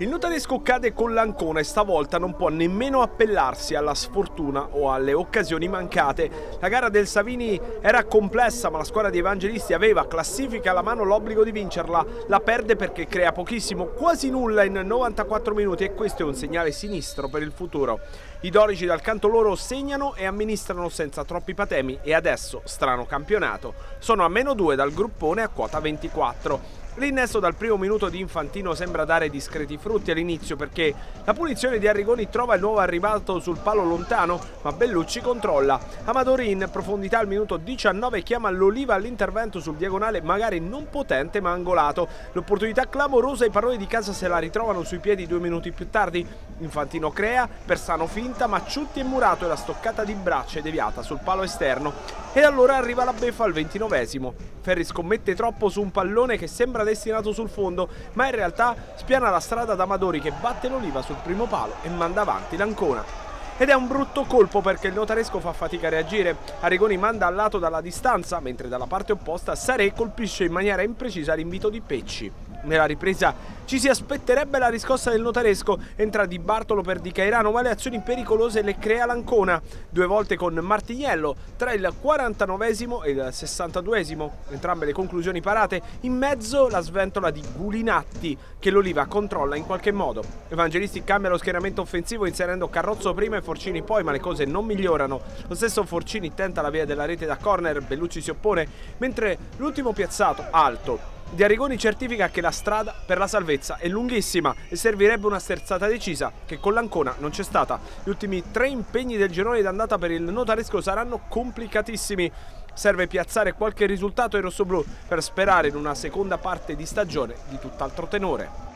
Il notaresco cade con l'Ancona e stavolta non può nemmeno appellarsi alla sfortuna o alle occasioni mancate. La gara del Savini era complessa ma la squadra di Evangelisti aveva classifica alla mano l'obbligo di vincerla. La perde perché crea pochissimo, quasi nulla in 94 minuti e questo è un segnale sinistro per il futuro. I dorici dal canto loro segnano e amministrano senza troppi patemi e adesso, strano campionato, sono a meno 2 dal gruppone a quota 24. L'innesto dal primo minuto di Infantino sembra dare discreti frutti all'inizio perché la punizione di Arrigoni trova il nuovo arrivato sul palo lontano, ma Bellucci controlla. Amadori in profondità al minuto 19 chiama l'Oliva all'intervento sul diagonale magari non potente ma angolato. L'opportunità clamorosa i paroli di casa se la ritrovano sui piedi due minuti più tardi. Infantino crea, Persano finta, ma Ciutti è murato e la stoccata di braccia è deviata sul palo esterno. E allora arriva la beffa al ventinovesimo. Ferri scommette troppo su un pallone che sembra destinato sul fondo, ma in realtà spiana la strada da Amadori che batte l'oliva sul primo palo e manda avanti l'Ancona ed è un brutto colpo perché il notaresco fa fatica a reagire. Arrigoni manda al lato dalla distanza, mentre dalla parte opposta Sarè colpisce in maniera imprecisa l'invito di Pecci. Nella ripresa ci si aspetterebbe la riscossa del notaresco, entra Di Bartolo per Di Cairano, ma le azioni pericolose le crea l'Ancona, due volte con Martignello, tra il 49 e il 62 entrambe le conclusioni parate, in mezzo la sventola di Gulinatti, che l'Oliva controlla in qualche modo. Evangelisti cambia lo schieramento offensivo inserendo Carrozzo prima e Forcini poi, ma le cose non migliorano. Lo stesso Forcini tenta la via della rete da corner, Bellucci si oppone, mentre l'ultimo piazzato, alto, di Arrigoni certifica che la strada per la salvezza è lunghissima e servirebbe una sterzata decisa che con l'Ancona non c'è stata. Gli ultimi tre impegni del girone d'andata per il notaresco saranno complicatissimi. Serve piazzare qualche risultato ai rossoblù per sperare in una seconda parte di stagione di tutt'altro tenore.